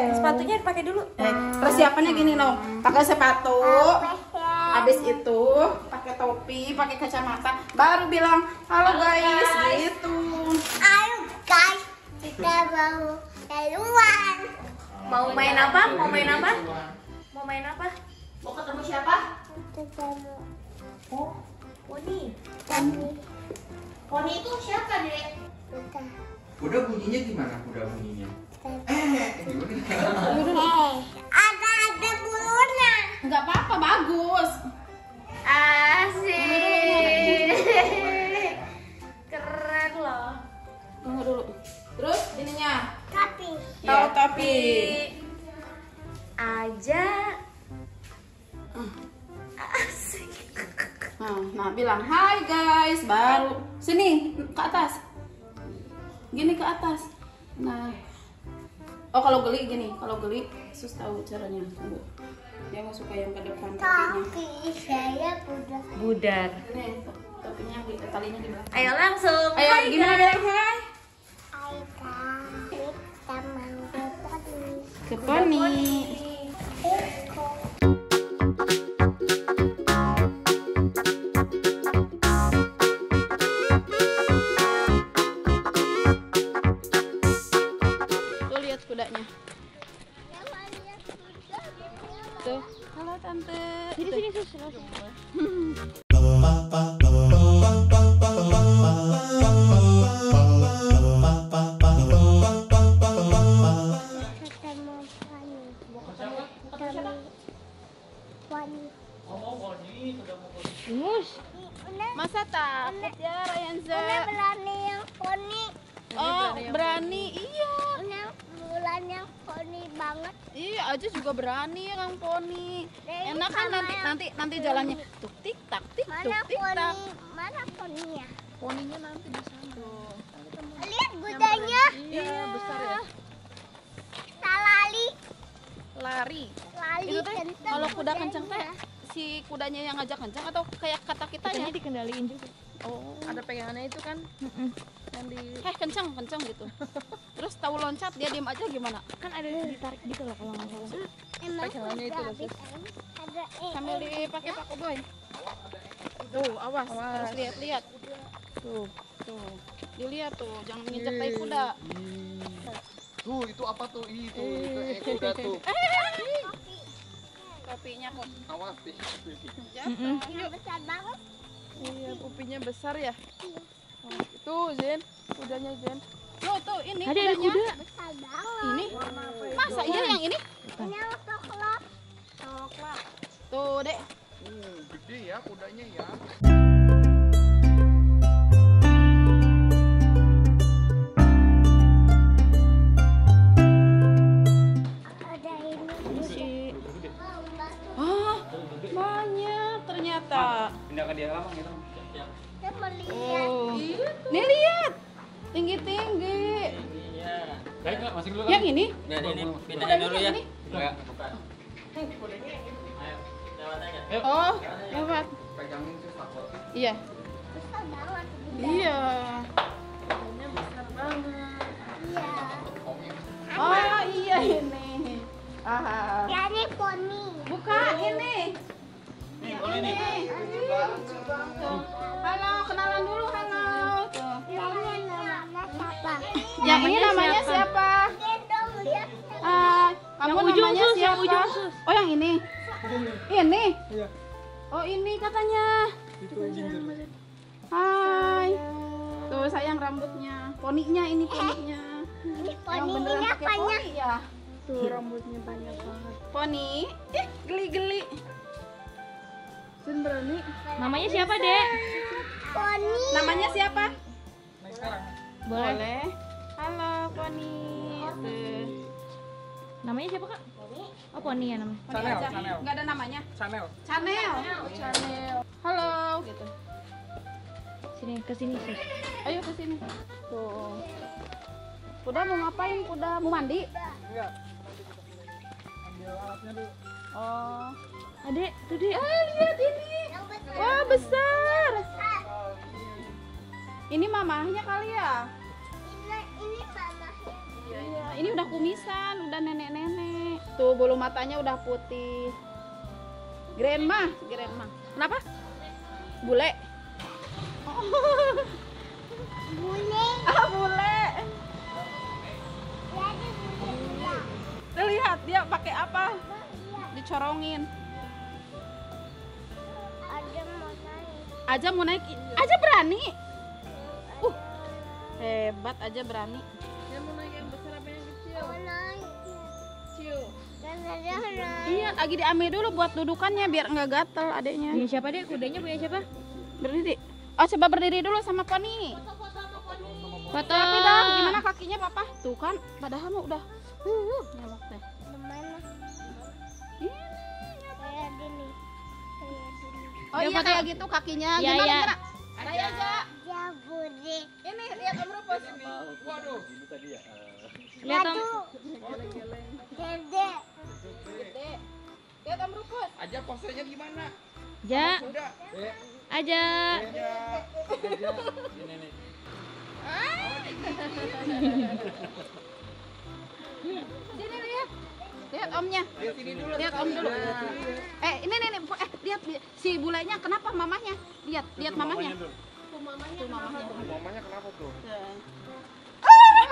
sepatunya dipakai Sepatunya dipakai dulu. eh, persiapannya gini loh pakai sepatu habis itu pakai topi pakai kacamata baru bilang halo guys gitu Ayo guys, kita mau keluar. Mau main apa? Mau main apa? Mau main apa? mau ketemu siapa Kita mau Oh, poni. kami Poni itu siapa, Dek? kita Kuda bunyinya gimana kuda bunyinya? kita. Eh, gimana? Eh, ada ada bulunya. nggak apa-apa bagus Asik. Keren loh. tunggu dulu terus ininya Tapi tahu topi aja asik. nah, nah bilang hai guys baru sini ke atas gini ke atas. Nah oh kalau geli gini kalau geli sus tahu caranya. Tunggu. Dia nggak suka yang ke depan topinya tapi saya udah Budar. nih to- topinya di talinya di belakang. Ayo langsung. ayo Hai, gimana mau ke tadi. ke poni mus Una, masa takut ya Una Rayanza berani yang Fani. oh berani iya Una bulan yang Fani banget. iya aja juga berani ya kang poni enak kan nanti nanti nanti jalannya tuk tik tak tik tuk Mana tik tak? Mana Faninya? poninya nanti di sana tuh Lihat kudanya. iya besar ya Salali. Lari. Lali itu teh kalau kuda kenceng teh kudanya. si kudanya yang ngajak kenceng atau kayak kata kitanya dikendaliin juga. oh. Ada pegangannya itu kan? Yang di heh kenceng kenceng gitu. Terus tahu loncat dia diem aja gimana? Kan ada yang ditarik gitu loh kalau nggak salah. Emang pegangannya itu loh, eh, sambil dipakai paku boy. Tuh awas, terus lihat-lihat. Tuh tuh. Dilihat tuh jangan nginjak tai kuda Tuh, itu apa tuh? Ih, itu eh, kuda tuh. topinya kok Awas jatuh yang besar banget. iya pupinya besar ya oh, itu Zen kudanya Zen tuh tuh ini ada kudanya kuda. Besar banget. ini masa iya yang ini Ini yang coklat. tuh dek Hmm, gede ya kudanya ya. Ternyata Pindah ke dia lama gitu. Kita mau lihat. oh nih lihat. Tinggi tinggi Baik, enggak masih dulu yang ini? Nah, ini pindahin kudanya dulu ya. yang ini? Enggak. oh lewat. Pegangin tuh takut. iya. Iya Iya. Oh, ini. Ini. Oh, ini katanya. Hai. Tuh, sayang rambutnya. Poninya ini poninya. Ini Yang poni beneran ini apanya? poni ya. tuh rambutnya banyak banget Poni. Ih, geli-geli. Zen berani Namanya siapa, Dek? Poni. Namanya siapa? Boleh. Boleh. Halo, Poni. Namanya siapa, Kak? Oh, Poni ya namanya. Poni Chanel, aja. Chanel. Nggak ada namanya. Chanel. Chanel. Chanel. Halo, gitu. Sini ke sini, Sus. Ayo ke sini. Tuh. Kuda mau ngapain? Kuda mau mandi? Enggak. Oh. Adek, tuh dek. Eh, lihat ini. Wah, besar. Ini mamahnya kali ya? Ini udah kumisan, udah nenek-nenek. Tuh bulu matanya udah putih. Grandma, grandma. Kenapa? Bule. Oh. Bule. ah, bule. Lihat dia pakai apa? Dicorongin. Ada mau naik. Aja mau naik. Aja berani. Uh. Hebat aja berani. Iya, lagi diambil dulu buat dudukannya biar nggak gatel adeknya. Punya siapa dek? Kudanya punya siapa? Berdiri. Oh, coba berdiri dulu sama Poni. Foto. Tapi dong, gimana kakinya papa? Tuh kan, padahal mah udah. Uh, nyelok deh. Ke mana? Ih, Kayak gini. Kayak gini. Oh Ya, iya kayak gitu kakinya. Iya, Gimana iya. gimana? Kayak aja. Ya. Ini lihat Om Rufus ini. Lihat om. Dede. Gede. Lihat Om Rufus. Aja posenya gimana? Ja. Udah. Aja. Aja. Ini nih. Sini lihat. Lihat omnya. Lihat sini dulu. Lihat om dulu. Eh, ini nih. Eh, lihat si bulenya kenapa mamahnya? Lihat, lihat mamahnya. Tuh mamahnya. Mamanya kenapa tuh?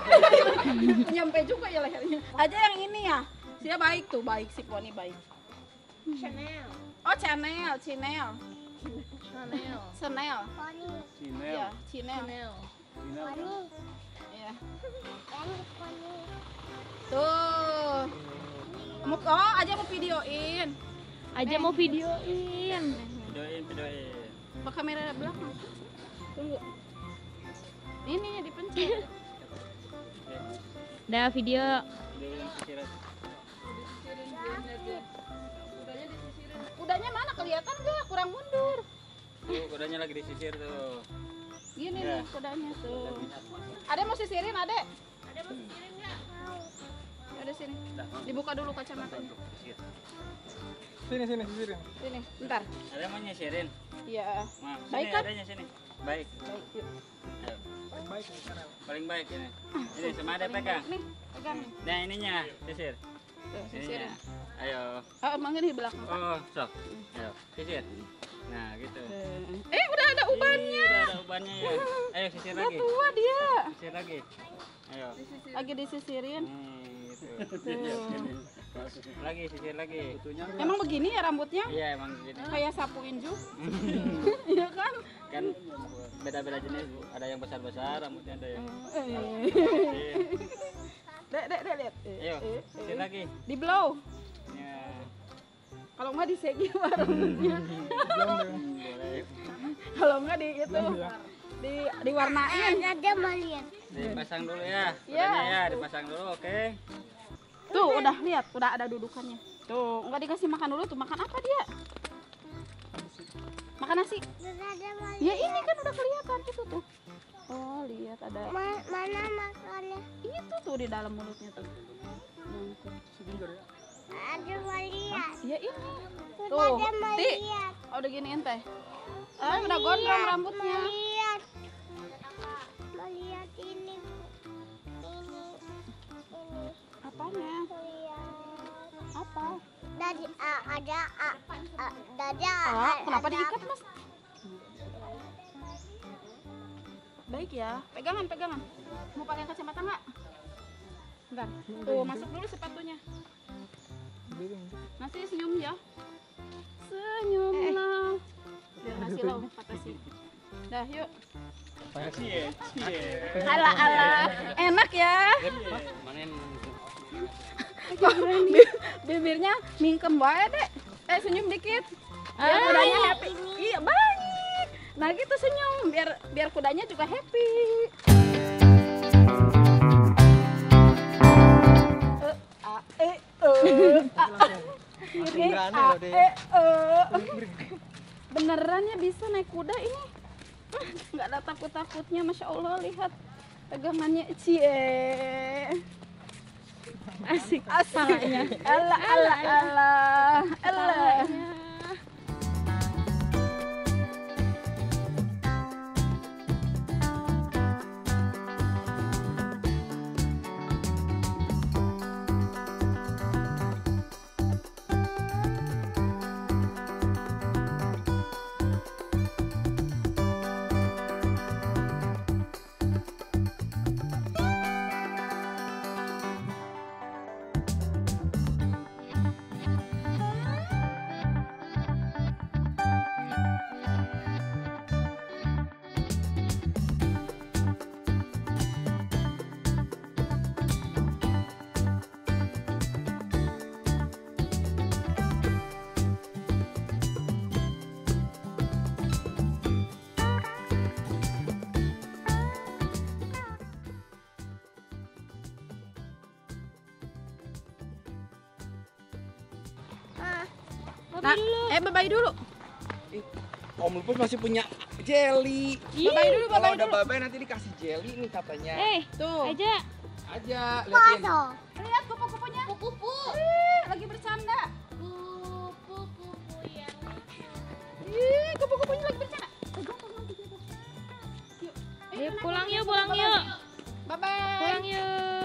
Nyampe juga ya lehernya. Aja yang ini ya. Dia baik tuh, baik si Poni baik. Chanel. Oh, Chanel, Chanel. Chanel. Chanel. Poni. Iya, Chanel. Chanel. Poni. Iya. Yang poni. Tuh. Mau oh, aja mau videoin. Aja mau videoin. Videoin, videoin. Pakai kamera belakang. Tunggu. Ini ya dipencet. Dah video. Kudanya mana kelihatan gak? Kurang mundur. Tuh, kudanya lagi disisir tuh. Gini Ya. nih kudanya tuh. Ada mau sisirin, Ade? Ada mau sisirin enggak? Ada sini. Dibuka dulu kacamatanya. Sisir. Sini sini sisirin. Sini, bentar. Ada yang mau nyisirin? Iya. Baik kan? adanya sini. Baik. Baik, yuk. Baik. Paling baik ini. Ini sama ada pegang. Nih, pegang. Nah, ininya sisir. Ininya. Ayo. Oh, emang ini di belakang. Oh, sok. Ayo, sisir. Nah, gitu. Eh, udah ada Ih, ubannya. udah ada ubannya ya. Ayo sisir Udah lagi. tua dia. Sisir lagi. Ayo. Lagi disisirin. Nih, gitu. Lagi sisir lagi. Emang begini ya rambutnya? Iya, emang gini. Kayak sapu inju. Iya kan? kan beda-beda jenis Bu. ada yang besar-besar rambutnya ada yang Eh. kecil. Dek, dek, dek, lihat. Eh, ayo eh, sisir eh. lagi Di blow. ya Kalau nggak disegi rambutnya. boleh Kalau nggak di itu di diwarnain. Ada mau lihat. dipasang dulu ya Iya. ya dipasang dulu oke Tuh udah lihat, udah ada dudukannya. Tuh nggak dikasih makan dulu tuh makan apa dia? Makan nasi. Ya ini kan udah kelihatan itu tuh. Oh lihat ada Ma- mana makannya? itu tuh di dalam mulutnya tuh. Hmm, tuh. Ada mau lihat. Ya ini. Tuh, Ti. Oh, udah giniin teh. Ah, udah gondrong rambutnya. Mau Apanya? Apa? Dari ah, ada ah, ah, dari ah, Ah, kenapa ada- diikat, Mas? Baik ya. Pegangan, pegangan. Mau pakai kacamata nggak? Bentar. Tuh, masuk dulu sepatunya. Nasi senyum ya. Senyumlah. Biar nasi lo kata sih. Dah, yuk. cie cie Ala ala. Enak ya. manin Bi- Bibirnya mingkem bae, Dek. Eh, senyum dikit. Biar kudanya happy. Iya, baik. Nah, gitu senyum biar biar kudanya juga happy. Eh, a, e, e, a, a. Ini a, e, e. Beneran ya bisa naik kuda ini? Nggak ada takut-takutnya, masya Allah lihat pegangannya cie. Asik. Asik. Ala ala ala. Ala. nah. Eh, bye-bye dulu. Eh, Om Lupus masih punya jelly. Bye-bye dulu, bye-bye Kalau udah bye-bye nanti dikasih jelly ini katanya. Eh, tuh. Aja. Aja, liatin. Lihat kupu-kupunya. Kupu-kupu. Eh, lagi bercanda. Kupu-kupu yang Ih, kupu-kupunya lagi bercanda. Eh, eh, Ayo pulang yuk, pulang yuk. Bye-bye. Pulang yuk.